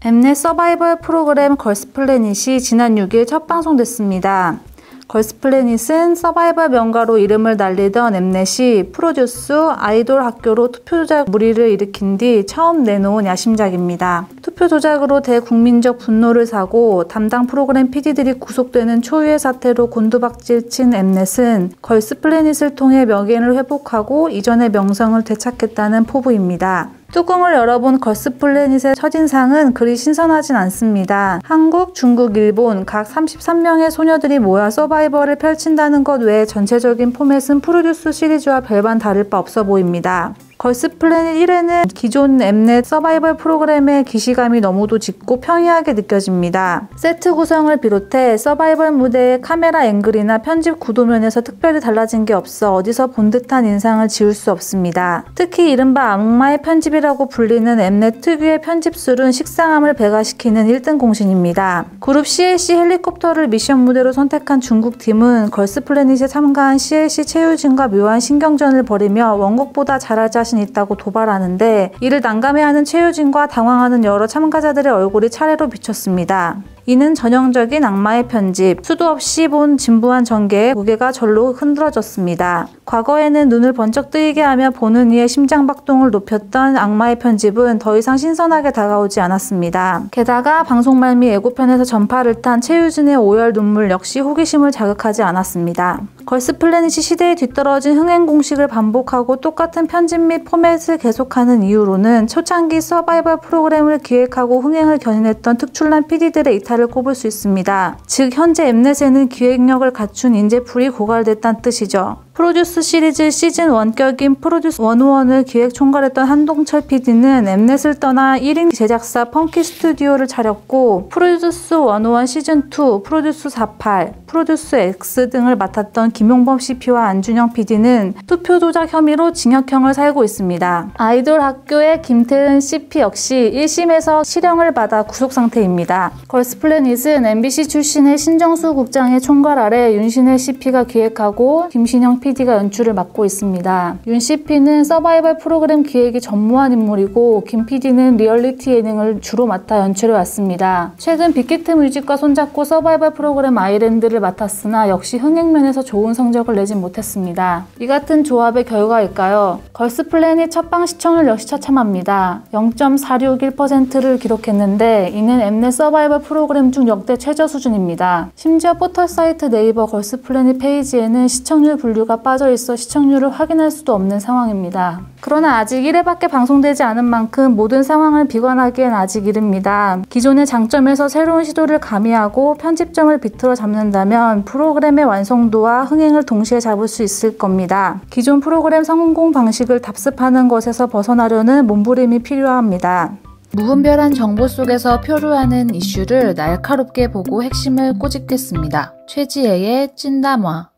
엠넷 서바이벌 프로그램 걸스플래닛이 지난 6일 첫 방송됐습니다. 걸스플래닛은 서바이벌 명가로 이름을 날리던 엠넷이 프로듀스 아이돌 학교로 투표 조작 물의를 일으킨 뒤 처음 내놓은 야심작입니다. 투표 조작으로 대국민적 분노를 사고 담당 프로그램 PD들이 구속되는 초유의 사태로 곤두박질 친 엠넷은 걸스플래닛을 통해 명예를 회복하고 이전의 명성을 되찾겠다는 포부입니다. 뚜껑을 열어본 걸스 플래닛의 첫인상은 그리 신선하진 않습니다. 한국, 중국, 일본 각 33명의 소녀들이 모여 서바이벌을 펼친다는 것 외에 전체적인 포맷은 프로듀스 시리즈와 별반 다를 바 없어 보입니다. 걸스 플래닛 1회는 기존 엠넷 서바이벌 프로그램의 기시감이 너무도 짙고 평이하게 느껴집니다. 세트 구성을 비롯해 서바이벌 무대의 카메라 앵글이나 편집 구도면에서 특별히 달라진 게 없어 어디서 본 듯한 인상을 지울 수 없습니다. 특히 이른바 악마의 편집이라고 불리는 엠넷 특유의 편집술은 식상함을 배가시키는 1등 공신입니다. 그룹 CLC 헬리콥터를 미션 무대로 선택한 중국 팀은 걸스 플래닛에 참가한 CLC 최유진과 묘한 신경전을 벌이며 원곡보다 잘할 자신 자신 있다고 도발하는데 이를 난감해하는 최유진과 당황하는 여러 참가자들의 얼굴이 차례로 비쳤습니다. 이는 전형적인 악마의 편집, 수도 없이 본 진부한 전개에 고개가 절로 흔들어졌습니다. 과거에는 눈을 번쩍 뜨이게 하며 보는 이의 심장박동을 높였던 악마의 편집은 더 이상 신선하게 다가오지 않았습니다. 게다가 방송 말미 예고편에서 전파를 탄 최유진의 오열 눈물 역시 호기심을 자극하지 않았습니다. 걸스플래닛이 시대에 뒤떨어진 흥행 공식을 반복하고 똑같은 편집 및 포맷을 계속하는 이유로는 초창기 서바이벌 프로그램을 기획하고 흥행을 견인했던 특출난 PD들의 이탈을 꼽을 수 있습니다. 즉 현재 엠넷에는 기획력을 갖춘 인재풀이 고갈됐다는 뜻이죠. 프로듀스 시리즈 시즌 1 격인 프로듀스 101을 기획 총괄했던 한동철 PD는 엠넷을 떠나 1인 제작사 펑키 스튜디오를 차렸고 프로듀스 101 시즌 2, 프로듀스 48, 프로듀스 X 등을 맡았던 김용범 CP와 안준영 PD는 투표 조작 혐의로 징역형을 살고 있습니다. 아이돌 학교의 김태은 CP 역시 1심에서 실형을 받아 구속 상태입니다. 걸스플래닛은 MBC 출신의 신정수 국장의 총괄 아래 윤신혜 CP가 기획하고 김신영 PD PD가 연출을 맡고 있습니다. 윤 CP는 서바이벌 프로그램 기획이 전무한 인물이고 김 PD는 리얼리티 예능을 주로 맡아 연출해 왔습니다. 최근 빅히트 뮤직과 손잡고 서바이벌 프로그램 아이랜드를 맡았으나 역시 흥행면에서 좋은 성적을 내진 못했습니다. 이 같은 조합의 결과일까요? 걸스플래닛 첫방 시청률 역시 처참합니다. 0.461%를 기록했는데 이는 엠넷 서바이벌 프로그램 중 역대 최저 수준입니다. 심지어 포털 사이트 네이버 걸스플래닛 페이지에는 시청률 분류 가 빠져 있어 시청률을 확인할 수도 없는 상황입니다. 그러나 아직 1회밖에 방송되지 않은 만큼 모든 상황을 비관하기엔 아직 이릅니다. 기존의 장점에서 새로운 시도를 가미하고 편집점을 비틀어 잡는다면 프로그램의 완성도와 흥행을 동시에 잡을 수 있을 겁니다. 기존 프로그램 성공 방식을 답습하는 것에서 벗어나려는 몸부림이 필요합니다. 무분별한 정보 속에서 표류하는 이슈를 날카롭게 보고 핵심을 꼬집겠습니다. 최지혜의 찐담화